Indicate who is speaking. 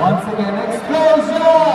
Speaker 1: Once again, explosion!